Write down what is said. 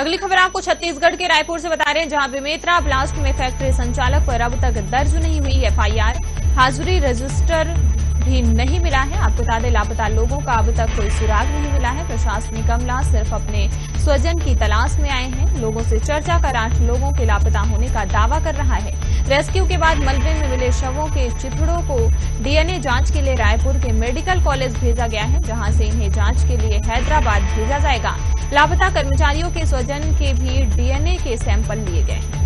अगली खबर आपको छत्तीसगढ़ के रायपुर से बता रहे हैं, जहाँ बेमेतरा ब्लास्ट में फैक्ट्री संचालक पर अब तक दर्ज नहीं हुई एफआईआर। हाजिरी रजिस्टर भी नहीं मिला है। आपको बता दें, लापता लोगों का अब तक कोई सुराग नहीं मिला है। प्रशासनिक अमला सिर्फ़ अपने स्वजन की तलाश में आए हैं। लोगों से चर्चा कर आठ लोगों के लापता होने का दावा कर रहा है। रेस्क्यू के बाद मलबे में मिले शवों के चिथड़ों को डीएनए जाँच के लिए रायपुर के मेडिकल कॉलेज भेजा गया है, जहाँ से इन्हें जाँच के लिए हैदराबाद भेजा जाएगा। लापता कर्मचारियों के स्वजन के भी डीएनए के सैंपल लिए गए हैं।